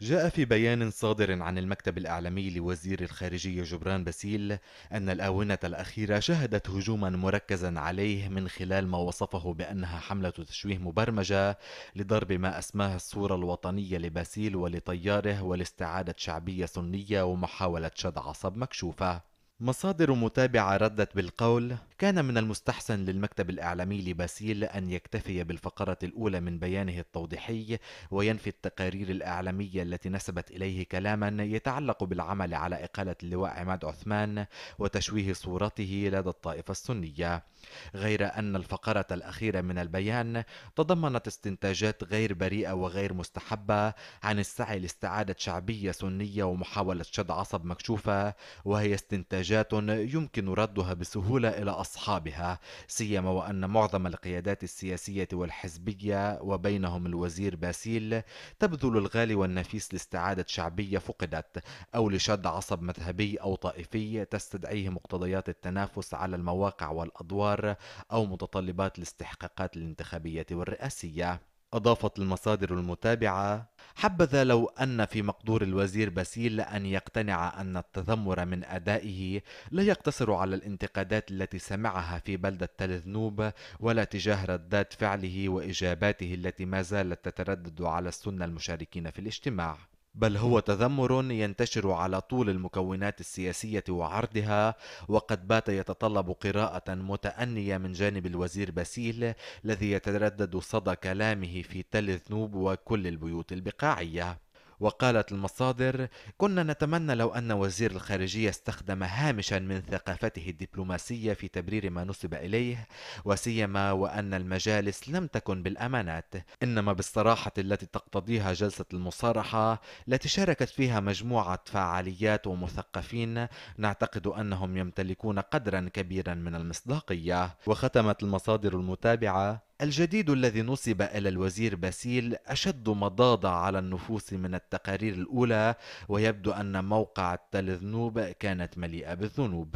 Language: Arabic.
جاء في بيان صادر عن المكتب الإعلامي لوزير الخارجية جبران باسيل أن الآونة الأخيرة شهدت هجوما مركزا عليه من خلال ما وصفه بأنها حملة تشويه مبرمجة لضرب ما أسماه الصورة الوطنية لباسيل ولطياره ولاستعادة شعبية سنية ومحاولة شد عصب مكشوفة. مصادر متابعة ردت بالقول كان من المستحسن للمكتب الإعلامي لباسيل أن يكتفي بالفقرة الأولى من بيانه التوضيحي وينفي التقارير الإعلامية التي نسبت إليه كلاما يتعلق بالعمل على إقالة اللواء عماد عثمان وتشويه صورته لدى الطائفة السنية. غير أن الفقرة الأخيرة من البيان تضمنت استنتاجات غير بريئة وغير مستحبة عن السعي لاستعادة شعبية سنية ومحاولة شد عصب مكشوفة وهي استنتاجات يمكن ردها بسهولة إلى أصحابها سيما وأن معظم القيادات السياسية والحزبية وبينهم الوزير باسيل تبذل الغالي والنفيس لاستعادة شعبية فقدت أو لشد عصب مذهبي أو طائفي تستدعيه مقتضيات التنافس على المواقع والأدوار أو متطلبات الاستحقاقات الانتخابية والرئاسية. أضافت المصادر المتابعة حبذا لو أن في مقدور الوزير باسيل أن يقتنع أن التذمر من أدائه لا يقتصر على الانتقادات التي سمعها في بلدة تل ذنوب ولا تجاه ردات فعله وإجاباته التي ما زالت تتردد على السنة المشاركين في الاجتماع. بل هو تذمر ينتشر على طول المكونات السياسية وعرضها وقد بات يتطلب قراءة متأنية من جانب الوزير باسيل الذي يتردد صدى كلامه في تل ذنوب وكل البيوت البقاعية. وقالت المصادر كنا نتمنى لو أن وزير الخارجية استخدم هامشا من ثقافته الدبلوماسية في تبرير ما نسب إليه وسيما وأن المجالس لم تكن بالأمانات. إنما بالصراحة التي تقتضيها جلسة المصارحة التي شاركت فيها مجموعة فعاليات ومثقفين نعتقد أنهم يمتلكون قدرا كبيرا من المصداقية. وختمت المصادر المتابعة الجديد الذي نصب إلى الوزير باسيل أشد مضاضة على النفوس من التقارير الأولى ويبدو أن موقع التل ذنوب كانت مليئة بالذنوب.